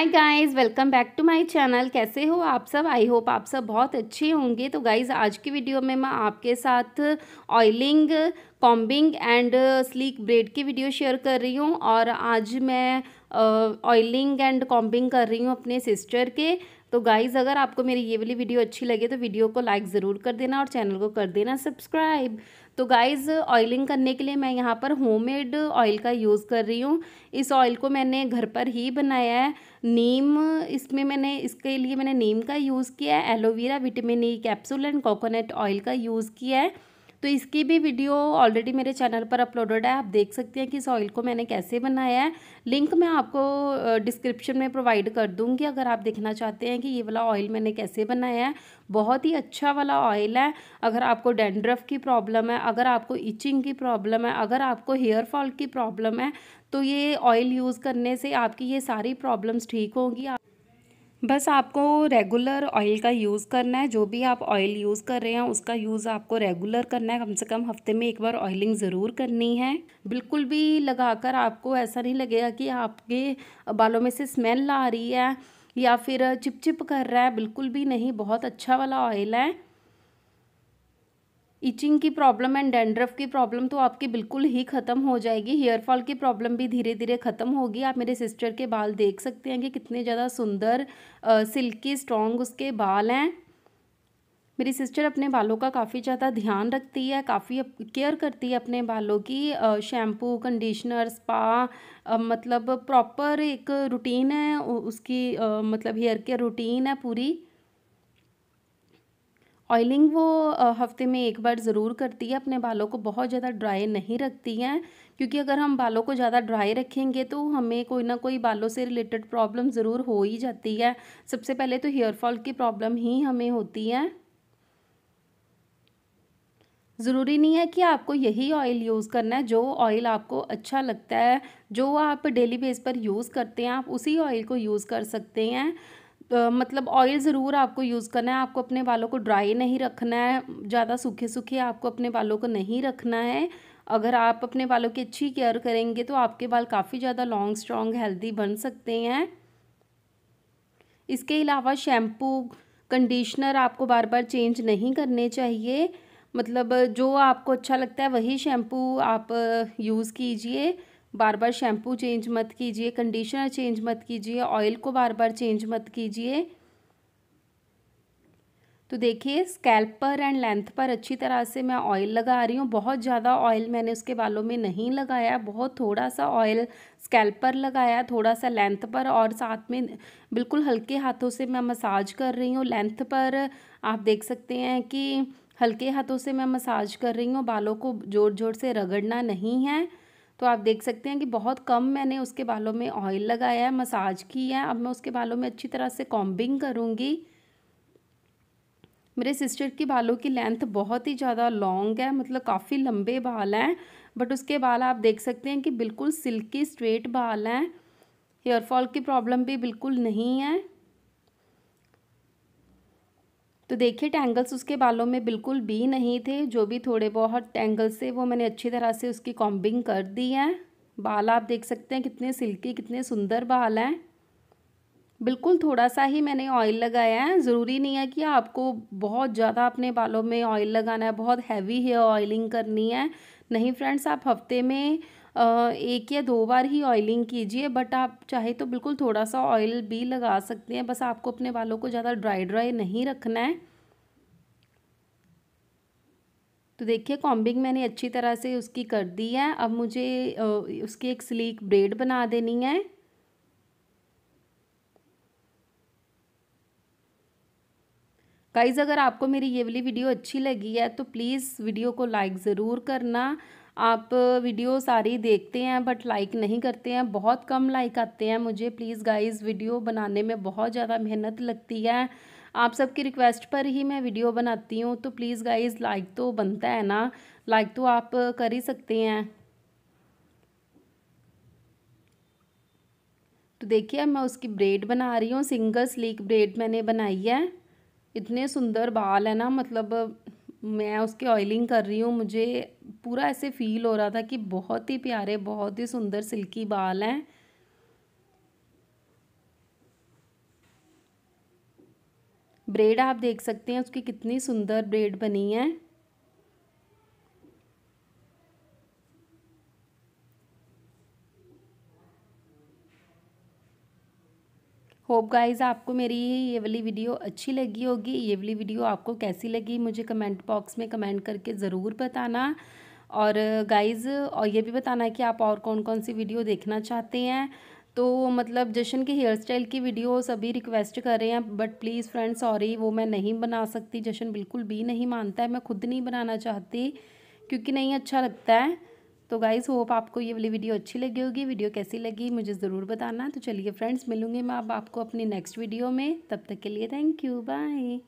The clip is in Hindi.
Hi guys welcome back to my channel कैसे हो आप सब? आई होप आप सब बहुत अच्छे होंगे। तो गाइस आज की वीडियो में मैं आपके साथ oiling combing and sleek braid की वीडियो शेयर कर रही हूँ। और आज मैं ऑयलिंग एंड कॉम्बिंग कर रही हूँ अपने सिस्टर के। तो गाइज़ अगर आपको मेरी ये वाली वीडियो अच्छी लगे तो वीडियो को लाइक ज़रूर कर देना और चैनल को कर देना सब्सक्राइब तो गाइज़ ऑयलिंग करने के लिए मैं यहाँ पर होममेड ऑयल का यूज़ कर रही हूँ. इस ऑयल को मैंने घर पर ही बनाया है. नीम इसमें मैंने, इसके लिए मैंने नीम का यूज़ किया है. Aloe vera vitamin E capsule and coconut oil का यूज़ किया है. तो इसकी भी वीडियो ऑलरेडी मेरे चैनल पर अपलोडेड है। आप देख सकते हैं कि इस ऑयल को मैंने कैसे बनाया है। लिंक मैं आपको डिस्क्रिप्शन में प्रोवाइड कर दूँगी अगर आप देखना चाहते हैं कि ये वाला ऑयल मैंने कैसे बनाया है। बहुत ही अच्छा वाला ऑयल है। अगर आपको डेंड्रफ की प्रॉब्लम है, अगर आपको इचिंग की प्रॉब्लम है, अगर आपको हेयर फॉल की प्रॉब्लम है तो ये ऑयल यूज़ करने से आपकी ये सारी प्रॉब्लम्स ठीक होंगी। बस आपको रेगुलर ऑयल का यूज़ करना है। जो भी आप ऑयल यूज़ कर रहे हैं, उसका यूज़ आपको रेगुलर करना है। कम से कम हफ़्ते में एक बार ऑयलिंग ज़रूर करनी है। बिल्कुल भी लगाकर आपको ऐसा नहीं लगेगा कि आपके बालों में से स्मेल आ रही है या फिर चिपचिप कर रहा है। बिल्कुल भी नहीं। बहुत अच्छा वाला ऑयल है। इचिंग की प्रॉब्लम एंड डेंड्रफ की प्रॉब्लम तो आपकी बिल्कुल ही ख़त्म हो जाएगी। हेयर फॉल की प्रॉब्लम भी धीरे धीरे ख़त्म होगी। आप मेरे सिस्टर के बाल देख सकते हैं कि कितने ज़्यादा सुंदर सिल्की स्ट्रॉन्ग उसके बाल हैं। मेरी सिस्टर अपने बालों का काफ़ी ज़्यादा ध्यान रखती है, काफ़ी केयर करती है अपने बालों की। शैम्पू कंडीशनर स्पा मतलब प्रॉपर एक रूटीन है उसकी मतलब हेयर केयर रूटीन है पूरी। ऑयलिंग वो हफ़्ते में एक बार ज़रूर करती है, अपने बालों को बहुत ज़्यादा ड्राई नहीं रखती हैं, क्योंकि अगर हम बालों को ज़्यादा ड्राई रखेंगे तो हमें कोई ना कोई बालों से रिलेटेड प्रॉब्लम ज़रूर हो ही जाती है। सबसे पहले तो हेयर फॉल की प्रॉब्लम ही हमें होती है। ज़रूरी नहीं है कि आपको यही ऑयल यूज़ करना है, जो ऑयल आपको अच्छा लगता है, जो आप डेली बेस पर यूज़ करते हैं, आप उसी ऑयल को यूज़ कर सकते हैं। मतलब ऑयल ज़रूर आपको यूज़ करना है, आपको अपने बालों को ड्राई नहीं रखना है, ज़्यादा सूखे सूखे आपको अपने बालों को नहीं रखना है। अगर आप अपने बालों की अच्छी केयर करेंगे तो आपके बाल काफ़ी ज़्यादा लॉन्ग स्ट्रॉन्ग हेल्दी बन सकते हैं। इसके अलावा शैम्पू कंडीशनर आपको बार बार चेंज नहीं करने चाहिए। मतलब जो आपको अच्छा लगता है, वही शैम्पू आप यूज़ कीजिए। बार बार शैम्पू चेंज मत कीजिए, कंडीशनर चेंज मत कीजिए, ऑयल को बार बार चेंज मत कीजिए। तो देखिए, स्कैल्प पर एंड लेंथ पर अच्छी तरह से मैं ऑयल लगा रही हूँ। बहुत ज़्यादा ऑयल मैंने उसके बालों में नहीं लगाया, बहुत थोड़ा सा ऑयल स्कैल्प पर लगाया थोड़ा सा लेंथ पर और साथ में बिल्कुल हल्के हाथों से मैं मसाज कर रही हूँ। लेंथ पर आप देख सकते हैं कि हल्के हाथों से मैं मसाज कर रही हूँ। बालों को ज़ोर ज़ोर से रगड़ना नहीं है। तो आप देख सकते हैं कि बहुत कम मैंने उसके बालों में ऑयल लगाया है मसाज की है। अब मैं उसके बालों में अच्छी तरह से कॉम्बिंग करूँगी। मेरे सिस्टर की बालों की लेंथ बहुत ही ज़्यादा लॉन्ग है मतलब काफ़ी लंबे बाल हैं। बट उसके बाल आप देख सकते हैं कि बिल्कुल सिल्की स्ट्रेट बाल हैं। हेयर फॉल की प्रॉब्लम भी बिल्कुल नहीं है। तो देखिए टैंगल्स उसके बालों में बिल्कुल भी नहीं थे। जो भी थोड़े बहुत टैंगल्स थे, वो मैंने अच्छी तरह से उसकी कॉम्बिंग कर दी है। बाल आप देख सकते हैं, कितने सिल्की, कितने सुंदर बाल हैं। बिल्कुल थोड़ा सा ही मैंने ऑयल लगाया है। ज़रूरी नहीं है कि आपको बहुत ज़्यादा अपने बालों में ऑयल लगाना है। बहुत हैवी हेयर ऑयलिंग करनी है। नहीं फ्रेंड्स आप हफ़्ते में एक या दो बार ही ऑयलिंग कीजिए बट आप चाहे तो बिल्कुल थोड़ा सा ऑयल भी लगा सकते हैं। बस आपको अपने बालों को ज़्यादा ड्राई ड्राई नहीं रखना है। तो देखिए कॉम्बिंग मैंने अच्छी तरह से उसकी कर दी है। अब मुझे उसकी एक स्लीक ब्रेड बना देनी है। गाइज़ अगर आपको मेरी ये वाली वीडियो अच्छी लगी है तो प्लीज़ वीडियो को लाइक ज़रूर करना। आप वीडियो सारी देखते हैं बट लाइक नहीं करते हैं, बहुत कम लाइक आते हैं मुझे। प्लीज़ गाइस वीडियो बनाने में बहुत ज़्यादा मेहनत लगती है। आप सबकी रिक्वेस्ट पर ही मैं वीडियो बनाती हूँ तो प्लीज़ गाइस लाइक तो बनता है ना। लाइक तो आप कर ही सकते हैं। तो देखिए, मैं उसकी ब्रेड बना रही हूँ सिंगल स्लीक ब्रेड मैंने बनाई है। इतने सुंदर बाल है ना मतलब मैं उसकी ऑयलिंग कर रही हूँ, मुझे पूरा ऐसे फील हो रहा था कि बहुत ही प्यारे, बहुत ही सुंदर सिल्की बाल हैं। ब्रेड आप देख सकते हैं, उसकी कितनी सुंदर ब्रेड बनी है। होप गाइज़ आपको मेरी ये वाली वीडियो अच्छी लगी होगी। ये वाली वीडियो आपको कैसी लगी, मुझे कमेंट बॉक्स में कमेंट करके ज़रूर बताना। और गाइज़ और ये भी बताना कि आप और कौन कौन सी वीडियो देखना चाहते हैं। तो मतलब जशन की हेयर स्टाइल की वीडियो सभी रिक्वेस्ट कर रहे हैं बट प्लीज़ फ्रेंड सॉरी वो मैं नहीं बना सकती। जशन बिल्कुल भी नहीं मानता है, मैं खुद नहीं बनाना चाहती, क्योंकि नहीं अच्छा लगता है। तो गाइज़ होप आपको ये वाली वीडियो अच्छी लगी होगी। वीडियो कैसी लगी, मुझे ज़रूर बताना। तो चलिए फ्रेंड्स मिलूँगी मैं अब आपको अपनी नेक्स्ट वीडियो में। तब तक के लिए थैंक यू बाय